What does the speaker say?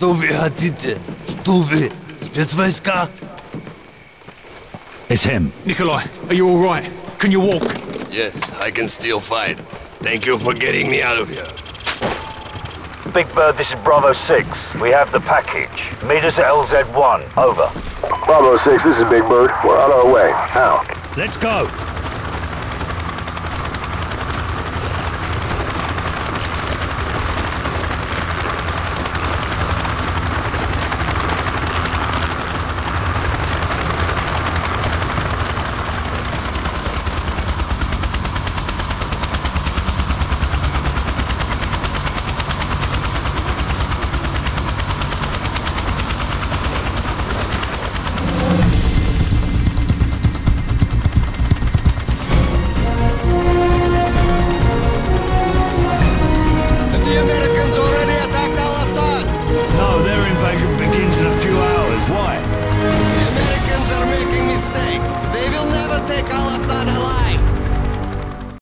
Что вы хотите? Что вы? Спецвойска? It's him. Nikolai, are you all right? Can you walk? Yes, I can still fight. Thank you for getting me out of here. Big Bird, this is Bravo 6. We have the package. Meet us at LZ1. Over. Bravo 6, this is Big Bird. We're on our way. How? Let's go.